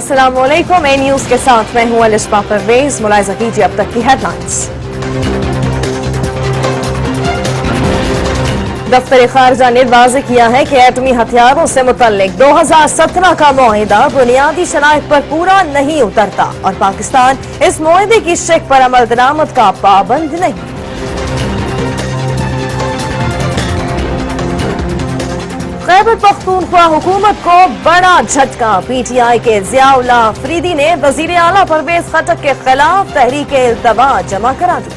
السلام علیکم، a news کے ساتھ میں ہوں الشپا پرویز، ملاحظہ کیجیے اب تک کی ہیڈ لائنز دفتر خارجہ نے واضح کیا ہے کہ ایٹمی ہتھیاروں سے متعلق دو ہزار سترہ کا معاہدہ بنیادی شرائط پر پورا نہیں اترتا اور پاکستان اس معاہدے کی شک پر عمل درامد کا پابند نہیں۔ خیبر پختونخوا حکومت کو بڑا جھٹکا۔ پی ٹی آئی کے ضیاء اللہ فریدی نے وزیر اعلیٰ پرویز خٹک کے خلاف تحریک التوا جمع کرا دی۔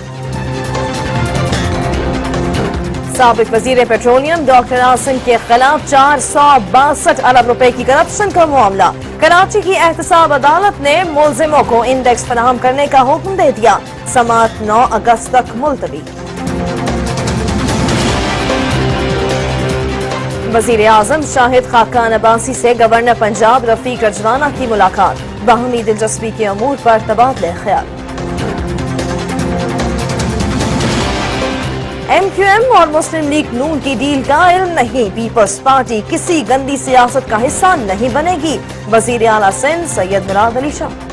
سابق وزیر پیٹرولیم ڈاکٹر آسن کے خلاف چار سو باسٹھ ارب روپے کی کرپشن کا معاملہ۔ کراچی کی احتساب عدالت نے ملزموں کو انڈیکس فراہم کرنے کا حکم دے دیا۔ سماعت نو اگست تک ملتوی۔ وزیر اعظم شاہد خاقان عباسی سے گورنر پنجاب رفیق رجوانہ کی ملاقات۔ باہمی دلچسپی کے امور پر تبادلہ خیال۔ ایم کیو ایم اور مسلم لیگ نون کی ڈیل کا علم نہیں۔ پیپلز پارٹی کسی گندی سیاست کا حصہ نہیں بنے گی۔ وزیر اعلیٰ سندھ سید مراد علی شاہ۔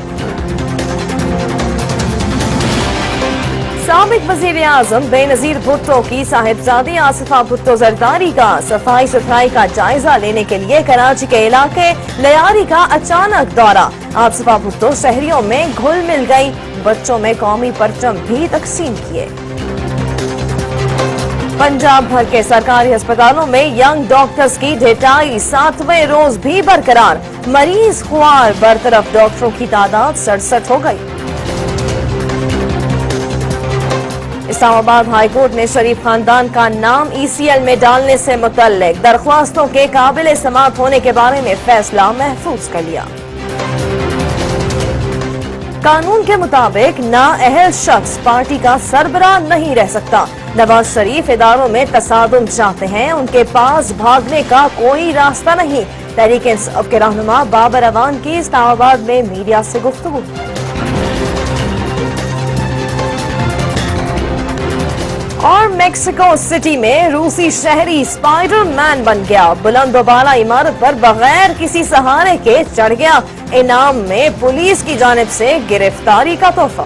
سابق وزیر اعظم بے نظیر بھٹو کی صاحبزادی آصفہ بھٹو زرداری کا صفائی ستھرائی کا جائزہ لینے کے لیے کراچی کے علاقے لیاری کا اچانک دورہ۔ آصفہ بھٹو شہریوں میں گھل مل گئی بچوں میں قومی پرچم بھی تقسیم کیے۔ پنجاب بھر کے سرکاری ہسپتالوں میں ینگ ڈاکٹرز کی ڈیٹائی ساتویں روز بھی برقرار۔ مریض خوار برطرف ڈاکٹروں کی تعداد سڑسٹھ ہو گئی۔ اسلام آباد ہائی کورٹ نے شریف خاندان کا نام ای سی ایل میں ڈالنے سے متعلق درخواستوں کے قابل سماعت ہونے کے بارے میں فیصلہ محفوظ کر لیا۔ قانون کے مطابق نااہل شخص پارٹی کا سربراہ نہیں رہ سکتا۔ نواز شریف اداروں میں تصادم چاہتے ہیں۔ ان کے پاس بھاگنے کا کوئی راستہ نہیں۔ تحریک انصاف کے رہنما بابر اوان کی اسلام آباد میں میڈیا سے گفتگو۔ اور میکسیکو سٹی میں روسی شہری سپائڈر مین بن گیا۔ بلند و بالا عمارت پر بغیر کسی سہارے کے چڑھ گیا۔ انعام میں پولیس کی جانب سے گرفتاری کا تحفہ۔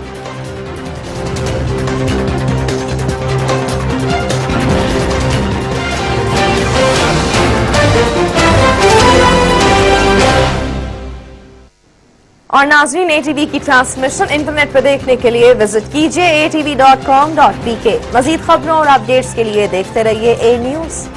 اور ناظرین اے ٹی وی کی ٹرانسمیشن انٹرنیٹ پر دیکھنے کے لیے وزٹ کیجیے A T V dot com dot P K مزید خبروں اور اپڈیٹس کے لیے دیکھتے رہیے اے نیوز